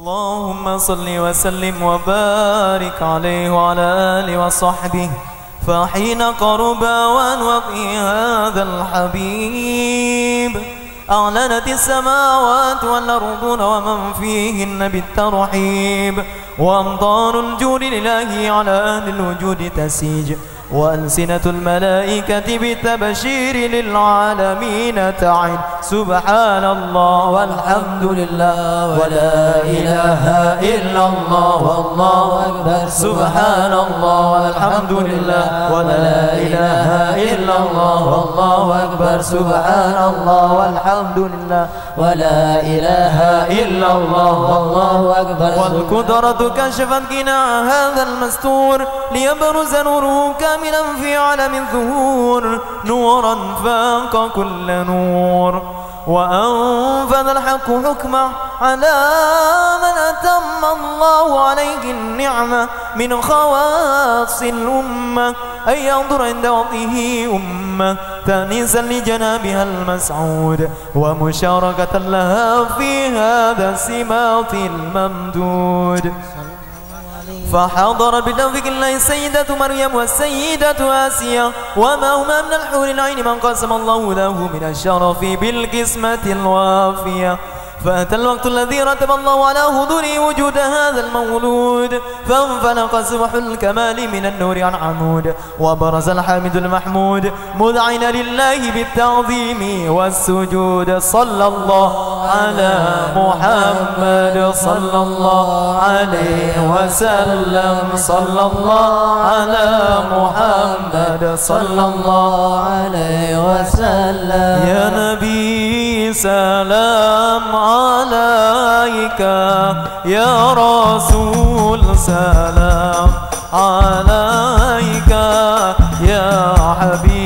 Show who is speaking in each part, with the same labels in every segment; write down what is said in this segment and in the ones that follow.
Speaker 1: اللهم صل وسلم وبارك عليه وعلى آله وصحبه فحين قرب وان وقي هذا الحبيب. أعلنت السماوات والأرضون ومن فيهن بالترحيب وأمطار الجود لله على أهل الوجود تسيج. وألسنة الملائكة بالتبشير للعالمين تعد. سبحان الله والحمد لله ولا إله إلا الله والله أكبر. سبحان الله والحمد لله ولا إله إلا الله والله أكبر. سبحان الله والحمد لله.
Speaker 2: ولا إله إلا الله. والله أكبر.
Speaker 1: والقدرة كشفت قناع هذا المستور ليبرز نوره كاملا في عالم الظهور. نورا فاق كل نور. وأنفذ الحق حكمه على من أتم الله عليه النعمة من خواص الأمة. أن ينظر عند وطئه أمة. تانسا لجنابها المسعود ومشاركة لها في هذا السماط الممدود. فحضر بلفظ الله السيدة مريم والسيدة آسيا وما هما من الحور العين من قسم الله له من الشرف بالقسمة الوافية. فأتى الوقت الذي رتب الله على حضور وجود هذا المولود. فانفلق سبح الكمال من النور عن عمود وبرز الحامد المحمود مذعن لله بالتعظيم والسجود. صلى الله على محمد صلى الله عليه وسلم. صلى الله على محمد صلى الله
Speaker 2: عليه وسلم.
Speaker 1: يا نبي سلام عليك يا رسول سلام عليك يا حبيب.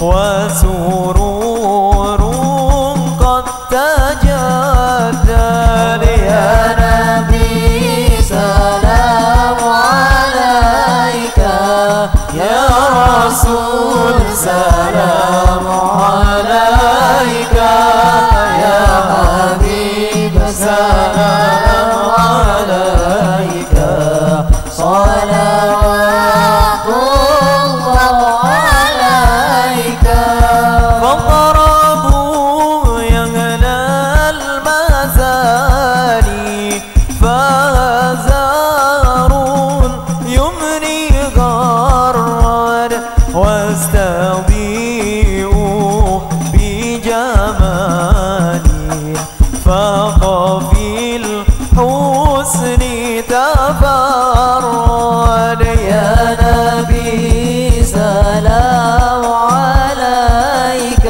Speaker 1: وسرور قد تجدد يا
Speaker 2: نبي سلام عليك.
Speaker 1: يا رسول سلام عليك. يا حبيب سلام عليك.
Speaker 2: صلوات
Speaker 1: يمني غرد واستضيئوا بجمالي. فقفي الحسن تفرد يا
Speaker 2: نبي سلام عليك.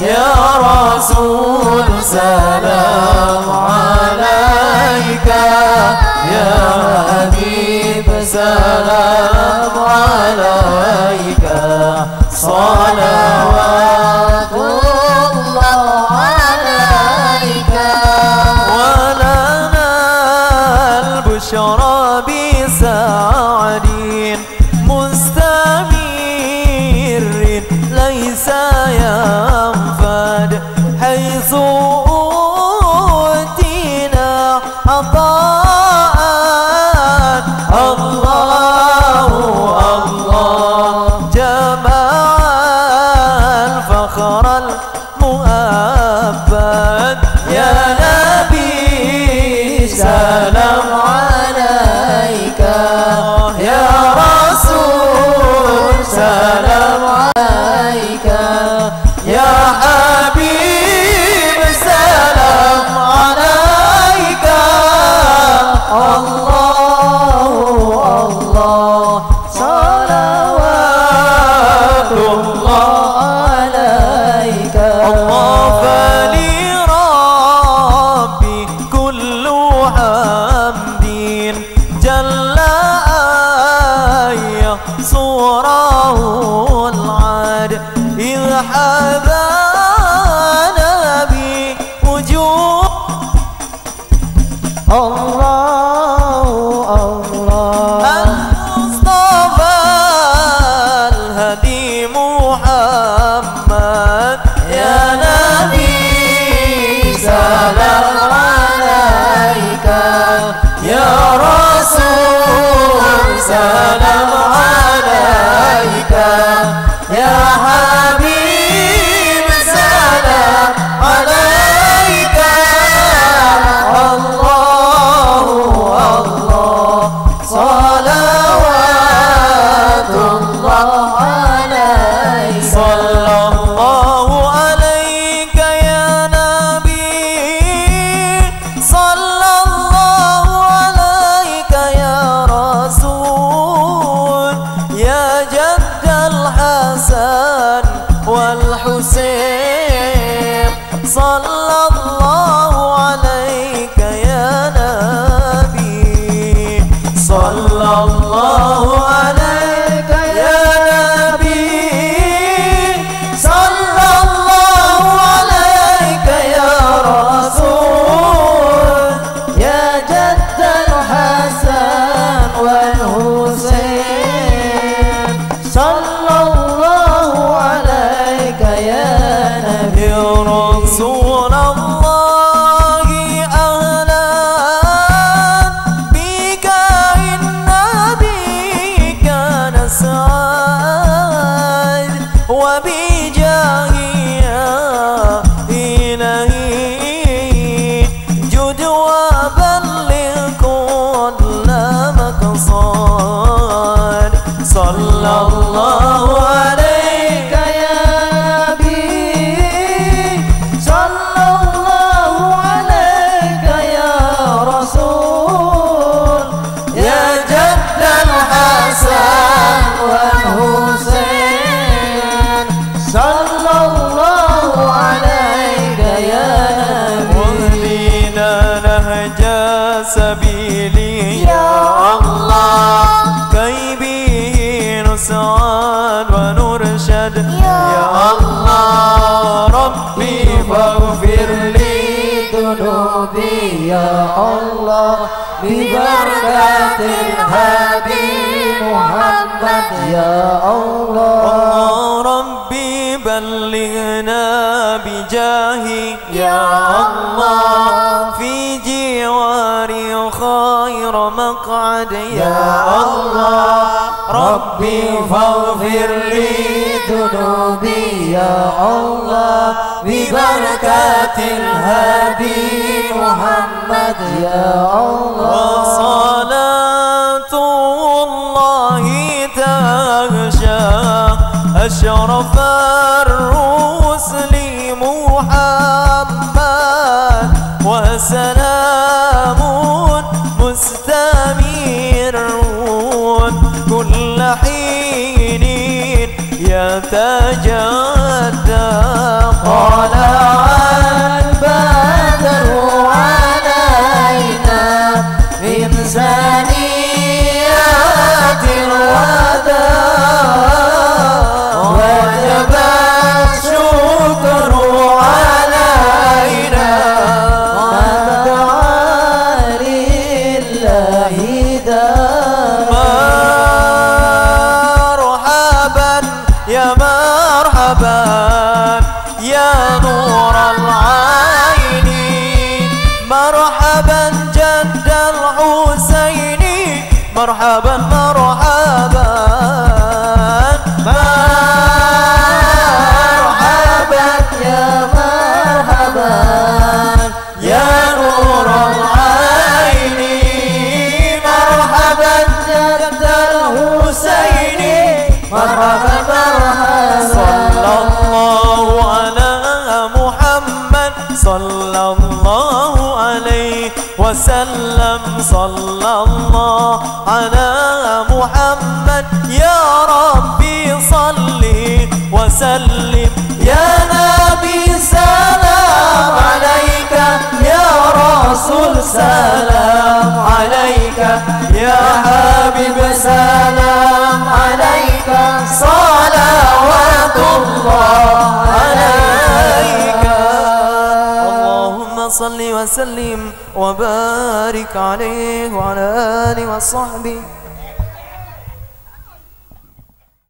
Speaker 1: يا رسول سلام عليك. يا سلام عليك. صلوات سلام
Speaker 2: عليك
Speaker 1: يا
Speaker 2: حبيب
Speaker 1: يا رسول الله أهلا بك النبي كان سعد وبجاهي يا إلهي جد وبلغ الله
Speaker 2: ببركة الهادي محمد. يا الله
Speaker 1: الله ربي بلغنا خير مقعد يا الله. ربي فاغفر لي
Speaker 2: ذنوبي يا الله. ببركة الهادي محمد يا الله.
Speaker 1: وصلاة الله تغشى. أشرف الرسل محمد. وسلام مستمر كل حين يتجدد. قال صلى الله عليه وسلم. صلى الله على محمد. يا ربي صلي وسلم. يا نبي سلام عليك. يا رسول سلام عليك. يا حبيب سلام عليك. صلوات الله صل وسلم وبارك عليه وعلى آله وصحبه